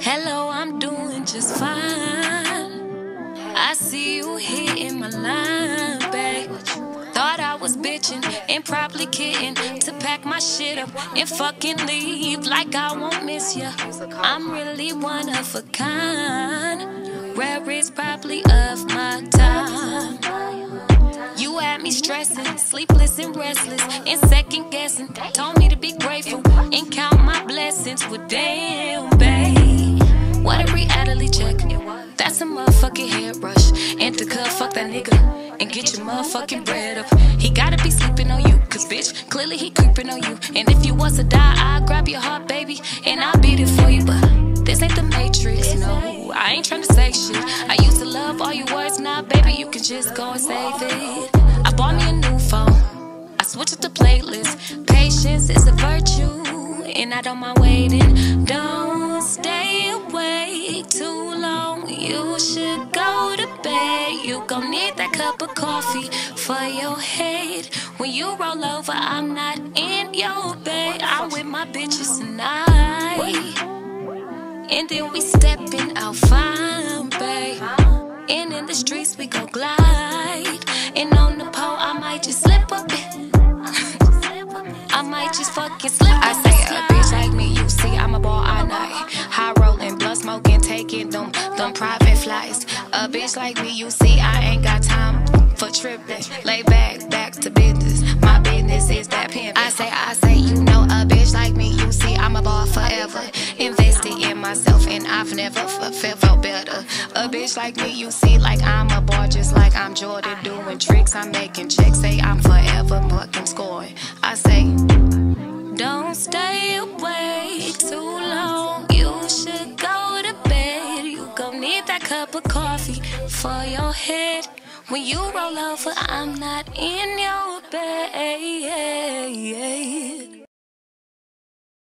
Hello, I'm doing just fine. I see you hitting my line, babe. Thought I was bitching and probably kidding to pack my shit up and fucking leave like I won't miss ya. I'm really one of a kind. Rare is probably of my stressing, sleepless and restless, and second guessing. Told me to be grateful and count my blessings. Well, damn, babe, what a reality check. That's a motherfucking hairbrush. And to cut, fuck that nigga and get your motherfucking bread up. He gotta be sleeping on you, cause bitch, clearly he creeping on you. And if you was to die, I'll grab your heart, baby, and I'll beat it for you. But this ain't the Matrix, no. I ain't trying to say shit. I used to love all your words, now, baby, you can just go and save it. The playlist. Patience is a virtue, and I don't mind waiting. Don't stay awake too long. You should go to bed. You gon' need that cup of coffee for your head. When you roll over, I'm not in your bed. I'm with my bitches tonight. And then we stepping out fine, babe. And in the streets we go glide. And on the pole I might just slip up. I might just fucking slip I say a bitch like me, you see, I'm a ball all night. High rolling, blood smoking, taking them, them private flights. A bitch like me, you see, I ain't got time for tripping. Lay back, back to business. My business is that pimp. I say, I say, you know, myself, and I've never felt, better. A bitch like me, you see, like I'm a ball, just like I'm Jordan doing tricks. I'm making checks, say I'm forever fucking scoring. I say, Don't stay awake too long. You should go to bed. You gon' need that cup of coffee for your head. When you roll over, I'm not in your bed.